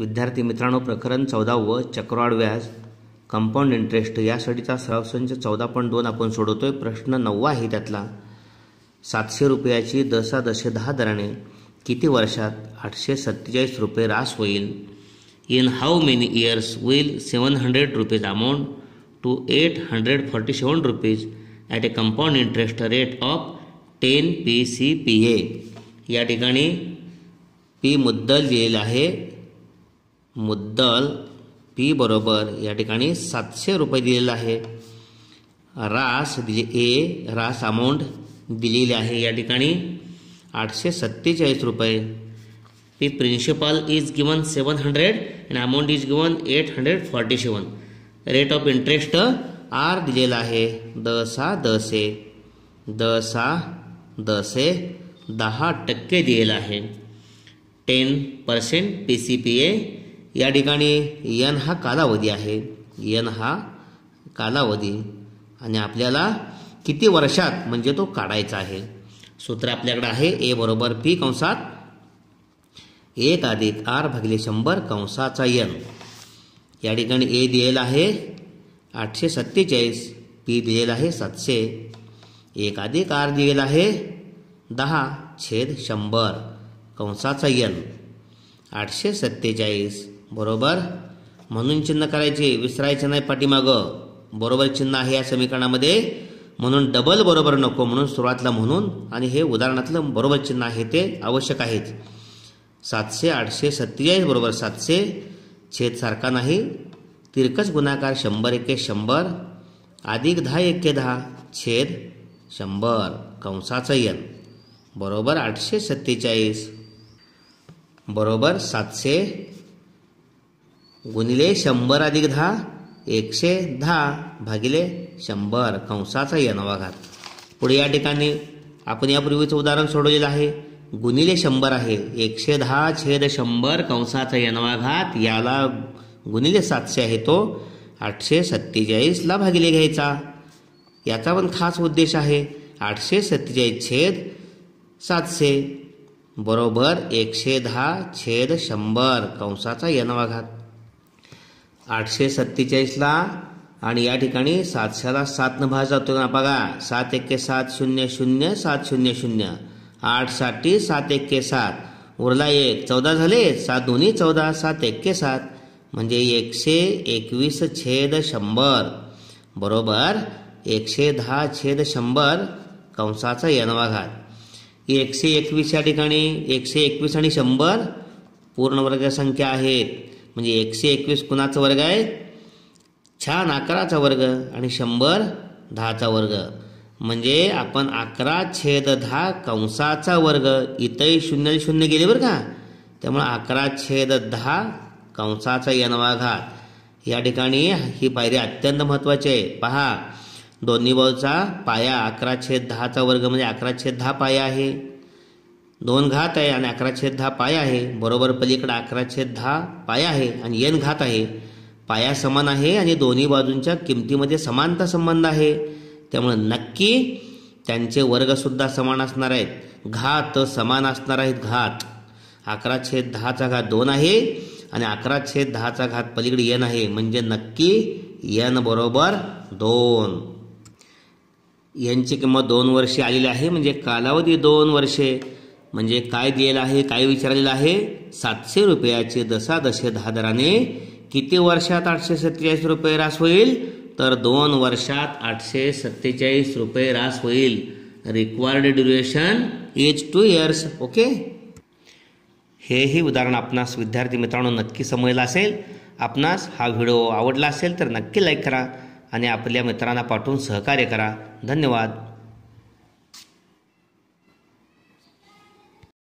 विद्यार्थी मित्रांनो प्रकरण चौदावं चक्रवाढ व्याज कंपाऊंड इंटरेस्ट यासाठीचा सराव संच चौदा पॉईंट दोन आपण सोडवतोय. प्रश्न नववा आहे त्यातला. सातशे रुपयाची दसादशे दहा दराने किती वर्षात आठशे सत्तेचाळीस रुपये रास होईल? In how many years will seven hundred rupees amount to eight hundred forty seven rupees at a compound interest rate of ten P C P A या ठिकाणी पी मुद्दल लिहिलेला आहे. मुद्दल पी बरोबर या ठिकाणी सातशे रुपये दिलेला आहे. रास दिले ए रास अमाऊंट दिलेली आहे या ठिकाणी आठशे सत्तेचाळीस रुपये. P principal is given seven hundred and amount is given eight hundred forty seven rate of interest R दिलेला आहे. दसा दसे. दसा दसे दहा टक्के दिलेला आहे. Ten percent P C P A या ठिकाणी यन हा कालावधी आहे. यन हा कालावधी. आणि आपल्याला किती वर्षात म्हणजे तो काढायचा आहे. सूत्र आपल्याकडे आहे. ए बरोबर पी कंसात एक अधिक आर भागिले शंभर कंसाचा यन. या ठिकाणी ए दिलेला आहे आठशे सत्तेचाळीस. पी दिलेला आहे सातशे. एक अधिक आर दिलेला आहे दहा छेद शंभर कंसाचा यन. आठशे सत्तेचाळीस. बरोबर? म्हणून चिन्ह करायचे विसरायचं नाही पाठीमागं. बरोबर चिन्ह आहे या समीकरणामध्ये. म्हणून डबल बरोबर नको म्हणून सुरुवातला म्हणून आणि हे उदाहरणातलं बरोबर चिन्ह आहे ते आवश्यक आहेच सातशे आठशे सत्तेचाळीस बरोबर सातशे छेद सारखा नाही. तिरकस गुणाकार शंभर एके शंभर अधिक दहा एके दहा छेद शंभर कंसाचं यन बरोबर आठशे सत्तेचाळीस. बरोबर सातशे गुणिले शंभर अधिक दहा एकशे दहा भागिले शंभर. कंसाचा यनवा घात. पुढे या ठिकाणी आपण यापूर्वीचं उदाहरण सोडवलेलं आहे. गुणिले शंभर आहे. एकशे दहा छेद शंभर कंसाचा यनवा घात. याला गुणिले सातशे आहे तो. आठशे सत्तेचाळीसला भागिले घ्यायचा. याचा पण खास उद्देश आहे. आठशे सत्तेचाळीस छेद सातशे. बरोबर एकशे दहा छेद शंभर कंसाचा यनवा घात. आठशे सत्तेचाळीसला आणि या ठिकाणी सातशेला सातनं भाग जातो ना बघा. सात एक्के सात शून्य शून्य सात शून्य शून्य. आठसाठी सात एक्के सात. उरला एक. चौदा झाले. सात दोन्ही चौदा सात एक्के सात. म्हणजे एकशे एकवीस छेद शंभर. बरोबर? एकशे दहा छेद शंभर कंसाचा यनवा घात एकशे एकवीस या ठिकाणी. एकशे एकवीस आणि शंभर पूर्ण वर्ग संख्या आहेत. म्हणजे एकशे एकवीस कुणाचा वर्ग आहे? छान अकराचा वर्ग आणि शंभर दहाचा वर्ग. म्हणजे आपण अकरा छेद दहा कंसाचा वर्ग इथंही शून्य शून्य गेले बरं का? त्यामुळे अकरा छेद दहा कंसाचा यनवाघात या ठिकाणी ही पायरी अत्यंत महत्त्वाची आहे. पहा दोन्ही बाजूचा पाया अकरा छेद दहाचा वर्ग म्हणजे अकरा छेद दहा पाया आहे. दोन घात आहे आणि अकरा छेद दहा पाय आहे. बरोबर पलीकडे अकरा छेद दहा पाय आहे आणि एन घात आहे. पाया समान आहे आणि दोन्ही बाजूंच्या किमतीमध्ये समानता संबंध आहे. त्यामुळे नक्की त्यांचे वर्गसुद्धा समान असणार आहेत. घात समान असणार आहेत घात. अकरा छेद दहाचा घात दोन आहे आणि अकरा छेद दहाचा घात पलीकडे येन आहे. म्हणजे नक्की येन बरोबर दोन. यांची किंमत दोन वर्षे आलेली आहे. म्हणजे कालावधी दोन वर्षे. म्हणजे काय दिलेलं आहे काय विचारलेलं आहे? सातशे रुपयाचे दशादशे दहा दराने किती वर्षात आठशे सत्तेचाळीस रुपये रास होईल? तर दोन वर्षात आठशे सत्तेचाळीस रुपये रास होईल. Required duration is two years okay हेही उदाहरण आपणास विद्यार्थी मित्रांनो नक्की समजलं असेल. आपणास हा व्हिडिओ आवडला असेल तर नक्की लाईक करा आणि आपल्या मित्रांना पाठवून सहकार्य करा. धन्यवाद.